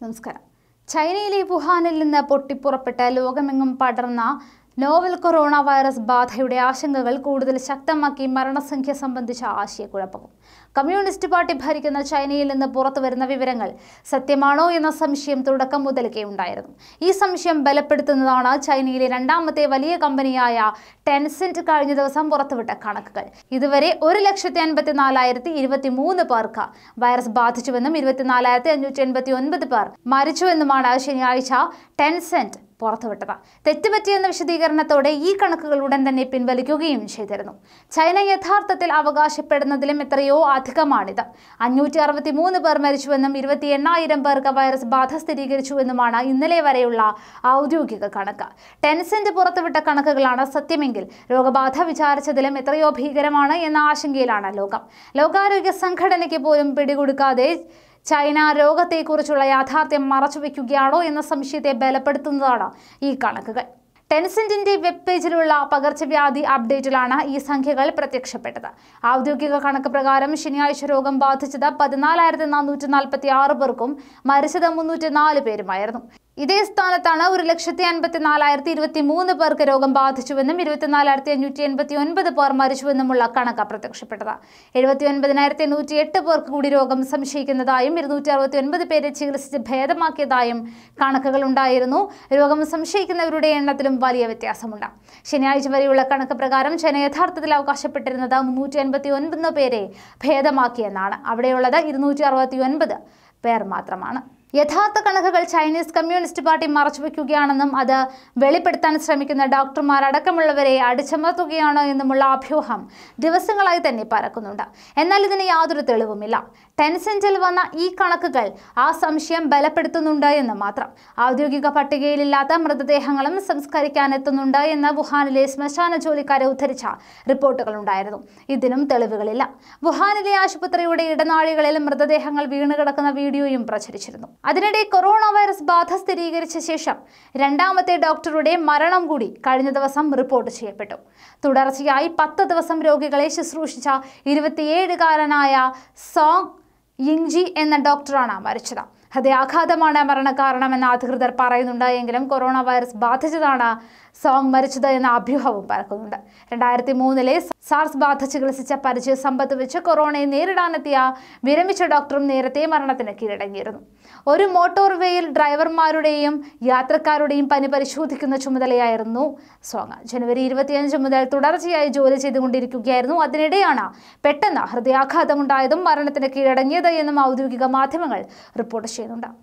നമസ്കാരം. ചൈനയിലെ വുഹാനിൽ നിന്ന് പൊട്ടിപ്പുറപ്പെട്ട് ലോകമെങ്ങും പടർന്ന നോവൽ കൊറോണ വൈറസ് ബാധയുടെ ആശങ്കകൾ കൂടുതൽ ശക്തമാക്കി മരണസംഖ്യ സംബന്ധിച്ച ആശയക്കുഴപ്പവും. കമ്മ്യൂണിസ്റ്റ് പാർട്ടി ഭരിക്കുന്ന ചൈനയിൽ നിന്ന് പുറത്തു വരുന്ന വിവരങ്ങൾ സത്യമാണോ എന്ന സംശയം തുടക്കം മുതൽക്കേ ഉണ്ടായിരുന്നു. ഈ സംശയം ബലപ്പെടുത്തുന്നതാണ് ചൈനയിലെ രണ്ടാമത്തെ വലിയ കമ്പനിയായ ടെൻസെന്റ് കഴിഞ്ഞ ദിവസം പുറത്തുവിട്ട കണക്കുകൾ. ഇതുവരെ ഒരു ലക്ഷത്തി അൻപത്തി നാലായിരത്തി ഇരുപത്തി മൂന്ന് പേർക്ക് വൈറസ് ബാധിച്ചുവെന്നും ഇരുപത്തിനാലായിരത്തി അഞ്ഞൂറ്റി എൺപത്തി ഒൻപത് പേർ മരിച്ചുവെന്നുമാണ് ശനിയാഴ്ച ടെൻസെന്റ് പുറത്തുവിട്ടത്. തെറ്റുപറ്റിയെന്ന വിശദീകരണത്തോടെ ഈ കണക്കുകൾ ഉടൻ തന്നെ പിൻവലിക്കുകയും ചെയ്തിരുന്നു. ചൈന യഥാർത്ഥത്തിൽ അവകാശപ്പെടുന്നതിലും എത്രയോ അധികമാണിത്. അഞ്ഞൂറ്റി അറുപത്തി മൂന്ന് പേർ മരിച്ചുവെന്നും ഇരുപത്തി എണ്ണായിരം പേർക്ക് വൈറസ് ബാധ സ്ഥിരീകരിച്ചുവെന്നുമാണ് ഇന്നലെ വരെയുള്ള ഔദ്യോഗിക കണക്ക്. ടെൻസെന്റ് പുറത്തുവിട്ട കണക്കുകളാണ് സത്യമെങ്കിൽ രോഗബാധ വിചാരിച്ചതിലും എത്രയോ ഭീകരമാണ് എന്ന ആശങ്കയിലാണ് ലോകം. ലോകാരോഗ്യ സംഘടനയ്ക്ക് പോലും പിടികൊടുക്കാതെ ചൈന രോഗത്തെക്കുറിച്ചുള്ള യാഥാർത്ഥ്യം മറച്ചുവെക്കുകയാണോ എന്ന സംശയത്തെ ബലപ്പെടുത്തുന്നതാണ് ഈ കണക്കുകൾ. ടെൻസെന്റിന്റെ വെബ് പേജിലുള്ള പകർച്ചവ്യാധി അപ്ഡേറ്റിലാണ് ഈ സംഖ്യകൾ പ്രത്യക്ഷപ്പെട്ടത്. ഔദ്യോഗിക കണക്ക് പ്രകാരം ശനിയാഴ്ച രോഗം ബാധിച്ചത് പതിനാലായിരത്തി നാനൂറ്റി നാൽപ്പത്തി ആറ് പേർക്കും മരിച്ചത് മുന്നൂറ്റി നാല് പേരുമായിരുന്നു. ഇതേ സ്ഥാനത്താണ് ഒരു ലക്ഷത്തി അൻപത്തി നാലായിരത്തി ഇരുപത്തി മൂന്ന് പേർക്ക് രോഗം ബാധിച്ചുവെന്നും ഇരുപത്തിനാലായിരത്തി അഞ്ഞൂറ്റി എൺപത്തി ഒൻപത് പേർ മരിച്ചുവെന്നുമുള്ള കണക്ക് പ്രത്യക്ഷപ്പെട്ടത്. എഴുപത്തി ഒൻപതിനായിരത്തി നൂറ്റി എട്ട് പേർക്ക് കൂടി രോഗം സംശയിക്കുന്നതായും ഇരുന്നൂറ്റി അറുപത്തി ഒൻപത് പേരെ ചികിത്സിച്ച് ഭേദമാക്കിയതായും കണക്കുകൾ ഉണ്ടായിരുന്നു. രോഗം സംശയിക്കുന്നവരുടെ എണ്ണത്തിലും വലിയ വ്യത്യാസമുണ്ട്. ശനിയാഴ്ച വരെയുള്ള കണക്ക് പ്രകാരം ചൈന യഥാർത്ഥത്തിൽ അവകാശപ്പെട്ടിരുന്നത് മുന്നൂറ്റി അൻപത്തി ഒൻപത് പേരെ ഭേദമാക്കിയെന്നാണ്. അവിടെയുള്ളത് ഇരുന്നൂറ്റി അറുപത്തി ഒൻപത് പേർ മാത്രമാണ്. യഥാർത്ഥ കണക്കുകൾ ചൈനീസ് കമ്മ്യൂണിസ്റ്റ് പാർട്ടി മറച്ചുവെക്കുകയാണെന്നും അത് വെളിപ്പെടുത്താൻ ശ്രമിക്കുന്ന ഡോക്ടർമാർ ഡോക്ടർമാരടക്കമുള്ളവരെ അടിച്ചമർത്തുകയാണോ എന്നുമുള്ള അഭ്യൂഹം ദിവസങ്ങളായി തന്നെ പരക്കുന്നുണ്ട്. എന്നാൽ ഇതിന് യാതൊരു തെളിവുമില്ല. ടെൻസെന്റിൽ വന്ന ഈ കണക്കുകൾ ആ സംശയം ബലപ്പെടുത്തുന്നുണ്ട് എന്ന് മാത്രം. ഔദ്യോഗിക പട്ടികയിലില്ലാത്ത മൃതദേഹങ്ങളും സംസ്കരിക്കാൻ എത്തുന്നുണ്ട് എന്ന് വുഹാനിലെ ശ്മശാന ജോലിക്കാരെ ഉദ്ധരിച്ച റിപ്പോർട്ടുകളുണ്ടായിരുന്നു ഇതിനും തെളിവുകളില്ല. വുഹാനിലെ ആശുപത്രിയുടെ ഇടനാഴികളിൽ മൃതദേഹങ്ങൾ വീണുകിടക്കുന്ന വീഡിയോയും പ്രചരിച്ചിരുന്നു. അതിനിടെ കൊറോണ വൈറസ് ബാധ സ്ഥിരീകരിച്ച ശേഷം രണ്ടാമത്തെ ഡോക്ടറുടെ മരണം കൂടി കഴിഞ്ഞ ദിവസം റിപ്പോർട്ട് ചെയ്യപ്പെട്ടു. തുടർച്ചയായി പത്ത് ദിവസം രോഗികളെ ശുശ്രൂഷിച്ച ഇരുപത്തിയേഴുകാരനായ സോങ് യിങ്ജി എന്ന ഡോക്ടറാണ് മരിച്ചത്. ഹൃദയാഘാതമാണ് മരണകാരണമെന്ന് അധികൃതർ പറയുന്നുണ്ട്. എങ്കിലും കൊറോണ വൈറസ് ബാധിച്ചതാണ് സോങ് മരിച്ചത് എന്ന അഭ്യൂഹവും പരക്കുന്നുണ്ട്. രണ്ടായിരത്തി മൂന്നിലെ സാർസ് ബാധ ചികിത്സിച്ച പരിചയ സമ്പത്ത് വെച്ച് കൊറോണയെ നേരിടാനെത്തിയ വിരമിച്ച ഡോക്ടറും നേരത്തെ മരണത്തിന് കീഴടങ്ങിയിരുന്നു. ഒരു മോട്ടോർ വേയിൽ ഡ്രൈവർമാരുടെയും യാത്രക്കാരുടെയും പനി പരിശോധിക്കുന്ന ചുമതലയായിരുന്നു സോങ് ജനുവരി ഇരുപത്തിയഞ്ച് മുതൽ തുടർച്ചയായി ജോലി ചെയ്തുകൊണ്ടിരിക്കുകയായിരുന്നു. അതിനിടെയാണ് പെട്ടെന്ന് ഹൃദയാഘാതമുണ്ടായതും മരണത്തിന് കീഴടങ്ങിയത് എന്നും ഔദ്യോഗിക മാധ്യമങ്ങൾ റിപ്പോർട്ട് 也能导